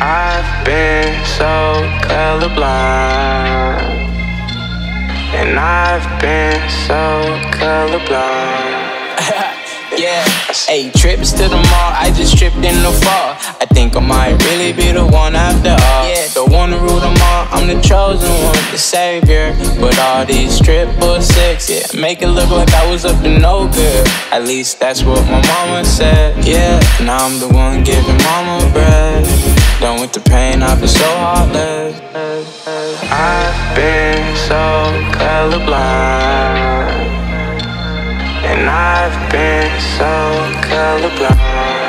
I've been so colorblind. And I've been so colorblind. Yeah, hey, trips to the mall, I just tripped in the fall. I think I might really be the one after all. Yeah, the one to rule them all, I'm the chosen one, the savior. But all these triple six, yeah, make it look like I was up to no good. At least that's what my mama said. Yeah, now I'm the one giving mama bread. Done with the pain, I've been so heartless. I've been so colorblind. And I've been so colorblind.